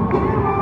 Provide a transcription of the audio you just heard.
Música